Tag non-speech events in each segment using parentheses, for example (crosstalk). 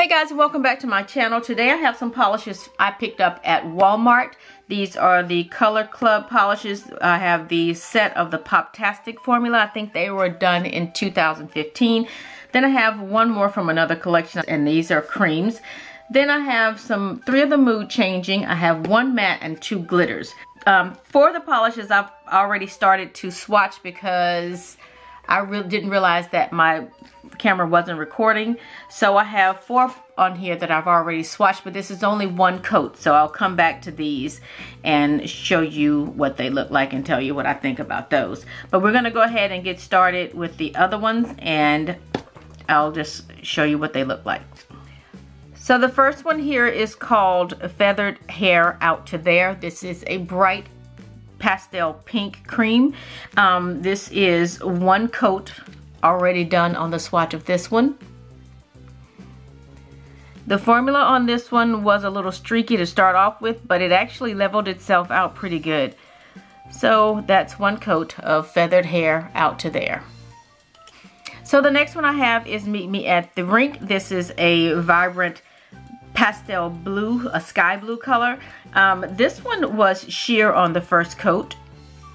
Hey guys, welcome back to my channel. Today I have some polishes I picked up at Walmart. These are the Color Club polishes. I have the set of the Poptastic formula. I think they were done in 2015. Then I have one more from another collection, and these are creams. Then I have some, three of the mood changing. I have one matte and two glitters. Um, for the polishes, I've already started to swatch because I really didn't realize that my camera wasn't recording. So I have four on here that I've already swatched, but this is only one coat. So I'll come back to these and show you what they look like and tell you what I think about those. But we're gonna go ahead and get started with the other ones and I'll just show you what they look like. So the first one here is called Feathered Hair Out to There. This is a bright pastel pink cream. Um, this is one coat already done on the swatch of this one. The formula on this one was a little streaky to start off with, but it actually leveled itself out pretty good. So that's one coat of feathered hair out to there. So the next one I have is Meet Me at the Rink. This is a vibrant pastel blue, a sky blue color. Um, this one was sheer on the first coat.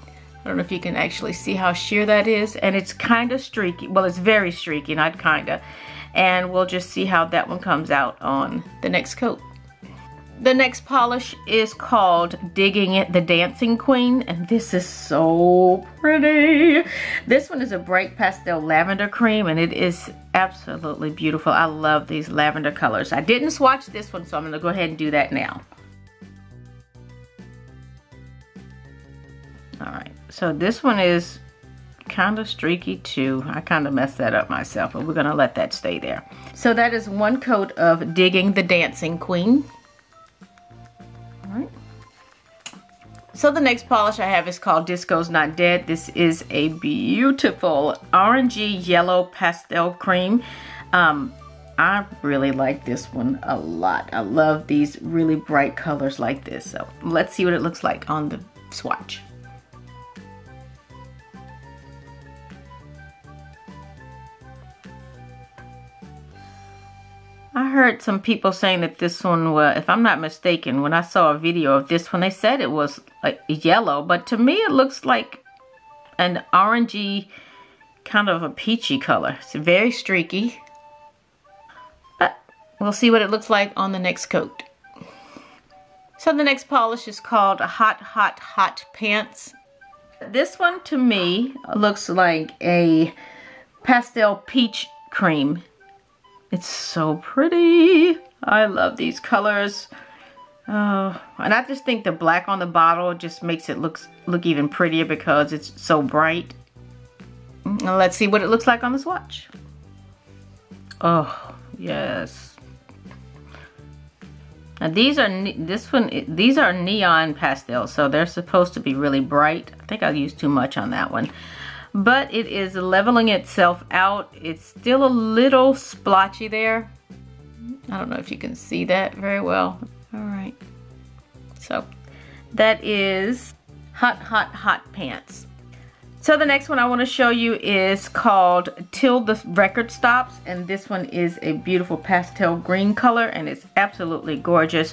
I don't know if you can actually see how sheer that is. And it's kind of streaky. Well, it's very streaky, not kind of. And we'll just see how that one comes out on the next coat. The next polish is called Digging It the Dancing Queen. And this is so pretty. This one is a bright pastel lavender cream. And it is absolutely beautiful. I love these lavender colors. I didn't swatch this one, so I'm to go ahead and do that now. All right, so this one is kind of streaky too. I kind of messed that up myself, but we're gonna let that stay there. So that is one coat of Digging the Dancing Queen. So the next polish I have is called Disco's Not Dead. This is a beautiful orangey yellow pastel cream. Um, I really like this one a lot. I love these really bright colors like this. So let's see what it looks like on the swatch. I heard some people saying that this one was, if I'm not mistaken, when I saw a video of this one, they said it was like yellow, but to me it looks like an orangey, kind of a peachy color. It's very streaky, but we'll see what it looks like on the next coat. So the next polish is called Hot Hot Hot Pants. This one to me looks like a pastel peach cream it's so pretty. I love these colors. Oh, and I just think the black on the bottle just makes it look, look even prettier because it's so bright. Now let's see what it looks like on the swatch. Oh, yes. Now these are, this one, these are neon pastels, so they're supposed to be really bright. I think I used too much on that one but it is leveling itself out. It's still a little splotchy there. I don't know if you can see that very well. All right. So that is Hot Hot Hot Pants. So the next one I want to show you is called Till the Record Stops and this one is a beautiful pastel green color and it's absolutely gorgeous.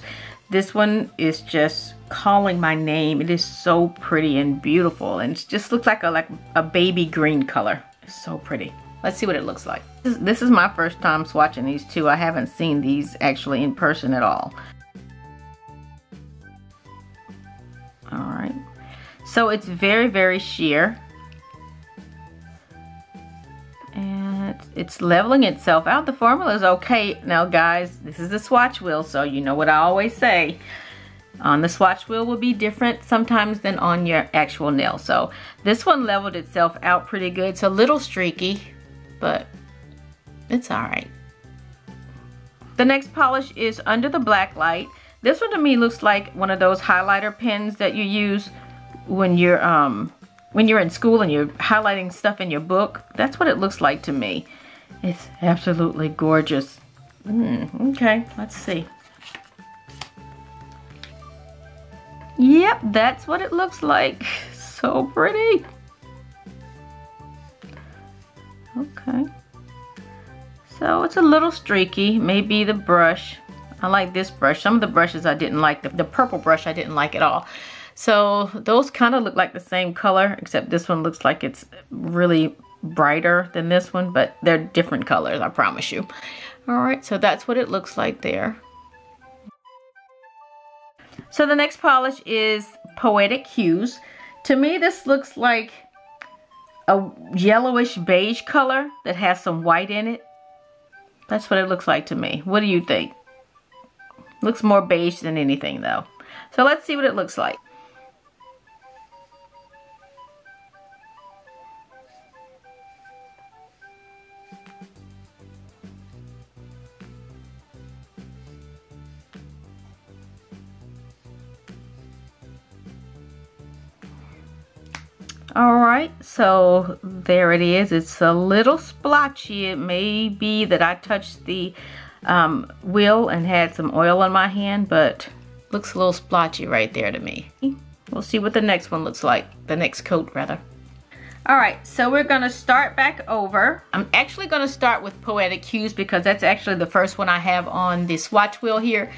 This one is just calling my name. It is so pretty and beautiful and it just looks like a like a baby green color. It's so pretty. Let's see what it looks like. This is, this is my first time swatching these two. I haven't seen these actually in person at all. Alright. So it's very, very sheer. And it's leveling itself out. The formula is okay. Now guys, this is the swatch wheel, so you know what I always say. On the swatch wheel will be different sometimes than on your actual nail. So this one leveled itself out pretty good. It's a little streaky, but it's all right. The next polish is Under the Black Light. This one to me looks like one of those highlighter pens that you use when you're um when you're in school and you're highlighting stuff in your book. That's what it looks like to me. It's absolutely gorgeous. Mm, okay, let's see. Yep, that's what it looks like. (laughs) So pretty. Okay. So it's a little streaky, maybe the brush. I like this brush. Some of the brushes I didn't like. The, the purple brush I didn't like at all. So those kind of look like the same color, except this one looks like it's really brighter than this one, but they're different colors, I promise you. All right, so that's what it looks like there. So the next polish is Poetic Hues. To me, this looks like a yellowish beige color that has some white in it. That's what it looks like to me. What do you think? Looks more beige than anything though. So let's see what it looks like. All right, so there it is. It's a little splotchy. It may be that I touched the um, wheel and had some oil on my hand, but looks a little splotchy right there to me. We'll see what the next one looks like, the next coat rather. All right, so we're gonna start back over. I'm actually gonna start with Poetic Hues because that's actually the first one I have on the swatch wheel here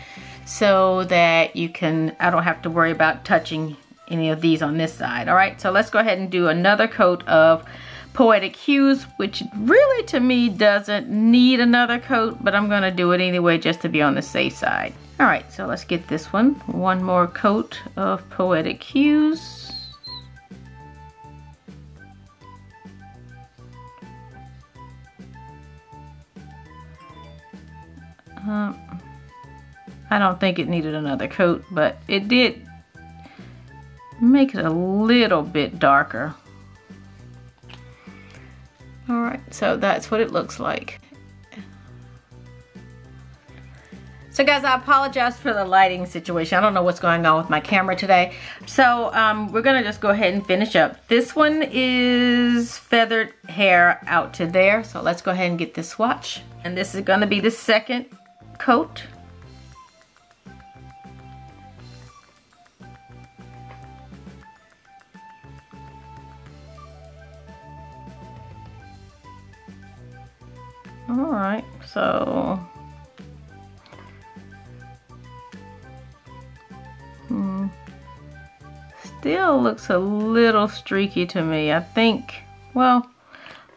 so that you can, I don't have to worry about touching any of these on this side. All right, so let's go ahead and do another coat of Poetic Hues, which really to me doesn't need another coat, but I'm gonna do it anyway just to be on the safe side. All right, so let's get this one. One more coat of Poetic Hues. Uh, I don't think it needed another coat, but it did make it a little bit darker. All right, so that's what it looks like. So guys, I apologize for the lighting situation. I don't know what's going on with my camera today. So um, we're gonna just go ahead and finish up. This one is feathered hair out to there. So let's go ahead and get this swatch. And this is gonna be the second coat. All right, so hmm, still looks a little streaky to me. I think, well,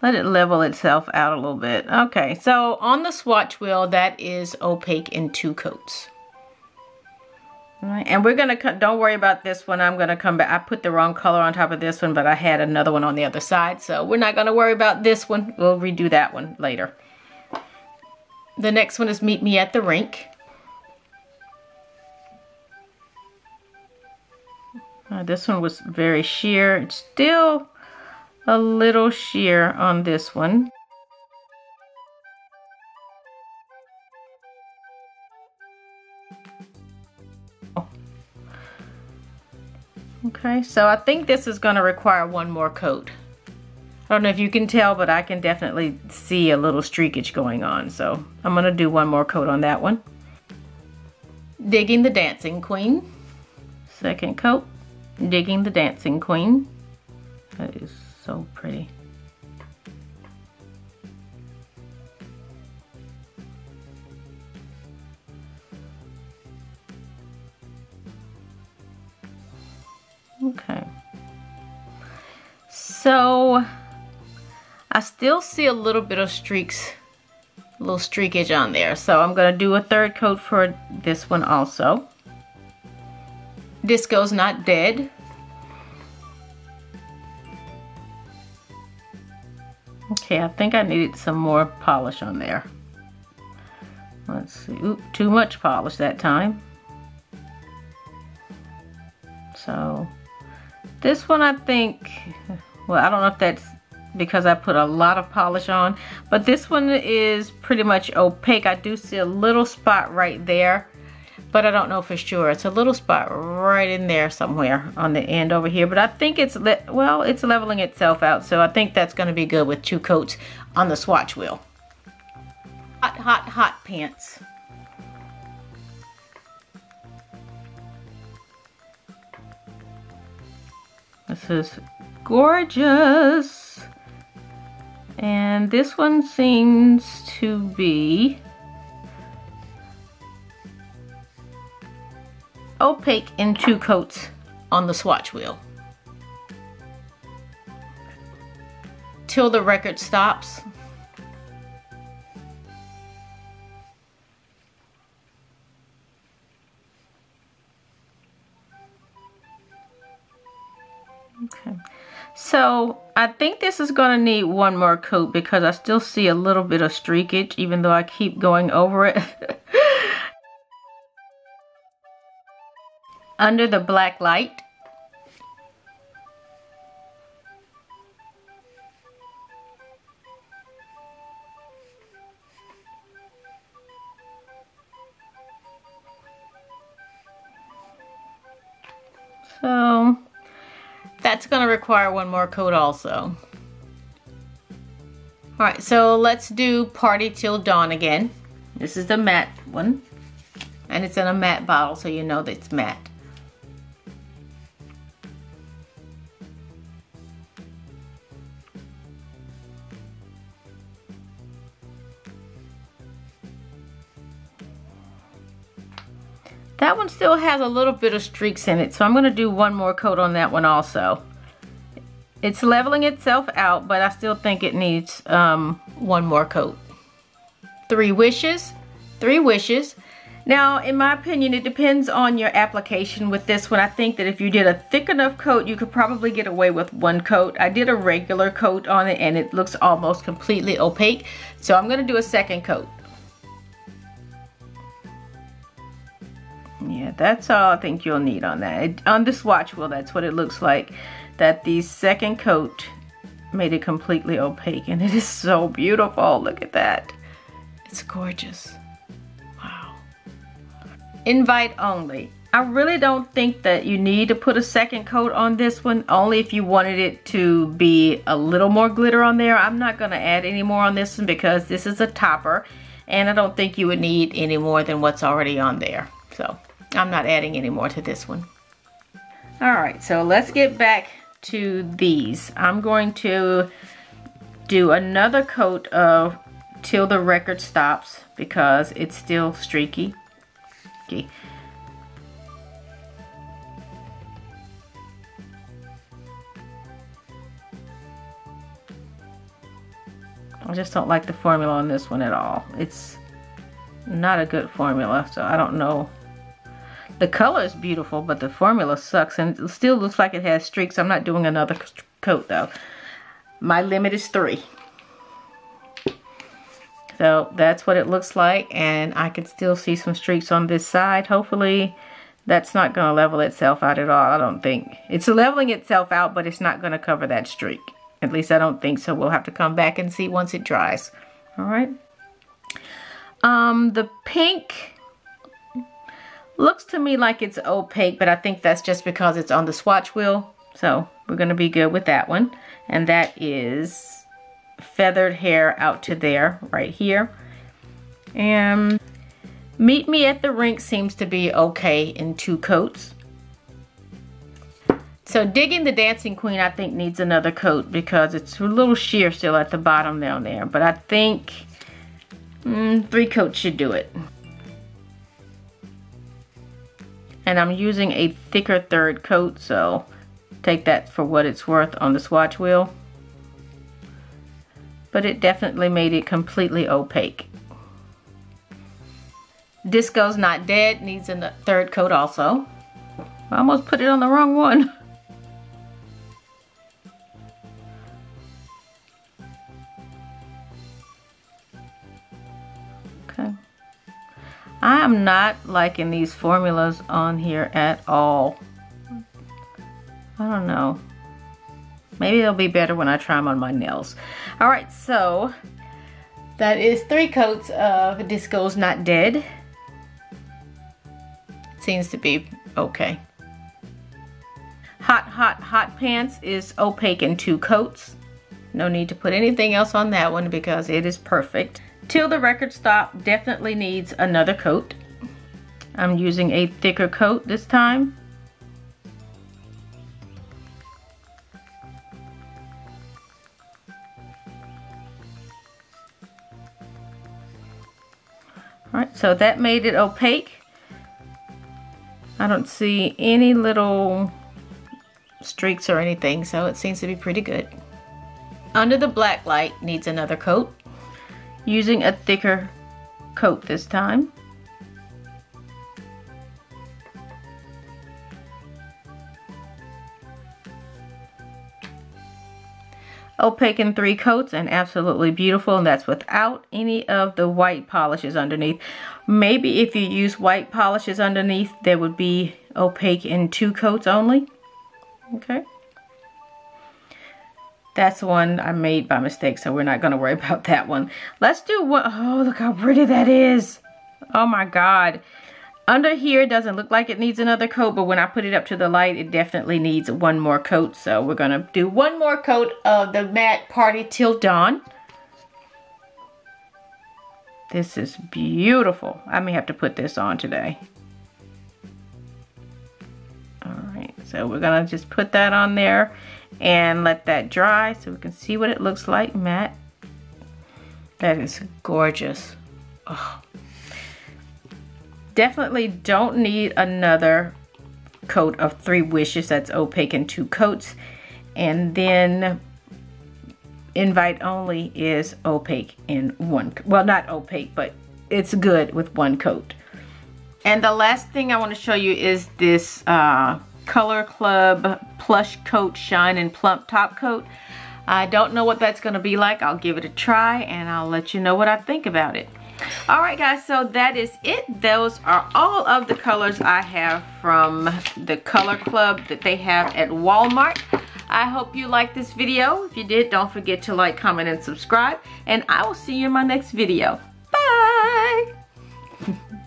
let it level itself out a little bit. Okay, so on the swatch wheel, that is opaque in two coats. And we're gonna, don't worry about this one. I'm gonna come back. I put the wrong color on top of this one, but I had another one on the other side. So we're not gonna worry about this one. We'll redo that one later. The next one is Meet Me at the Rink. Uh, this one was very sheer. It's still a little sheer on this one. Okay, so I think this is going to require one more coat. I don't know if you can tell, but I can definitely see a little streakage going on. So I'm gonna do one more coat on that one. Digging the Dancing Queen. Second coat, Digging the Dancing Queen. That is so pretty. Okay. So I still see a little bit of streaks, little streakage on there. So I'm gonna do a third coat for this one also. Disco's not dead. Okay, I think I needed some more polish on there. Let's see, Oop, too much polish that time. So this one I think, well I don't know if that's because I put a lot of polish on. But this one is pretty much opaque. I do see a little spot right there, but I don't know for sure. It's a little spot right in there somewhere on the end over here. But I think it's, well, it's leveling itself out. So I think that's gonna be good with two coats on the swatch wheel. Hot, hot, hot pants. This is gorgeous. And this one seems to be opaque in two coats on the swatch wheel. Till the record stops. So I think this is going to need one more coat because I still see a little bit of streakage even though I keep going over it. (laughs) Under the black light. That's going to require one more coat also. Alright, so let's do Party Till Dawn again. This is the matte one. And it's in a matte bottle, so you know that it's matte. That one still has a little bit of streaks in it, so I'm going to do one more coat on that one also. It's leveling itself out, but I still think it needs um, one more coat. Three wishes, three wishes. Now, in my opinion, it depends on your application with this one. I think that if you did a thick enough coat, you could probably get away with one coat. I did a regular coat on it and it looks almost completely opaque. So I'm gonna do a second coat. Yeah, that's all I think you'll need on that. It, on the swatch wheel, that's what it looks like. That the second coat made it completely opaque and it is so beautiful. Look at that. It's gorgeous. Wow. Invite only. I really don't think that you need to put a second coat on this one, only if you wanted it to be a little more glitter on there. I'm not going to add any more on this one because this is a topper, and I don't think you would need any more than what's already on there. So I'm not adding any more to this one. All right, so let's get back to these. I'm going to do another coat of Till the Record Stops because it's still streaky. Okay. I just don't like the formula on this one at all. It's not a good formula, so I don't know the color is beautiful, but the formula sucks. And it still looks like it has streaks. I'm not doing another coat, though. My limit is three. So that's what it looks like. And I can still see some streaks on this side. Hopefully that's not going to level itself out at all, I don't think. It's leveling itself out, but it's not going to cover that streak. At least I don't think so. We'll have to come back and see once it dries. All right. Um, the pink Looks to me like it's opaque, but I think that's just because it's on the swatch wheel. So we're going to be good with that one. And that is feathered hair out to there, right here. And Meet Me at the Rink seems to be okay in two coats. So Digging the Dancing Queen I think needs another coat because it's a little sheer still at the bottom down there. But I think mm, three coats should do it. And I'm using a thicker third coat so take that for what it's worth on the swatch wheel. But it definitely made it completely opaque. Disco's Not Dead needs a third coat also. I almost put it on the wrong one (laughs) I am not liking these formulas on here at all. I don't know. Maybe they'll be better when I try them on my nails. All right, so that is three coats of Disco's Not Dead. Seems to be okay. Hot Hot Hot Pants is opaque in two coats. No need to put anything else on that one because it is perfect. Till the Record Stop definitely needs another coat. I'm using a thicker coat this time. Alright, so that made it opaque. I don't see any little streaks or anything, so it seems to be pretty good. Under the black light needs another coat. Using a thicker coat this time. opaque in three coats and absolutely beautiful and that's without any of the white polishes underneath. Maybe if you use white polishes underneath there would be opaque in two coats only. Okay that's one I made by mistake so we're not going to worry (laughs) about that one let's do one oh look how pretty that is oh my god under here doesn't look like it needs another coat, but when I put it up to the light, it definitely needs one more coat. So we're gonna do one more coat of the matte Party Till Dawn. This is beautiful. I may have to put this on today. So we're gonna just put that on there and let that dry so we can see what it looks like matte. That is gorgeous. Oh definitely don't need another coat of Three Wishes that's opaque in two coats. And then invite only is opaque in one, well not opaque, but it's good with one coat. And the last thing I want to show you is this uh, Color Club Plush Coat Shine and Plump Top Coat. I don't know what that's going to be like. I'll give it a try and I'll let you know what I think about it. All right, guys, so that is it. Those are all of the colors I have from the Color Club that they have at Walmart. I hope you liked this video. If you did, don't forget to like, comment, and subscribe. And I will see you in my next video. Bye! (laughs)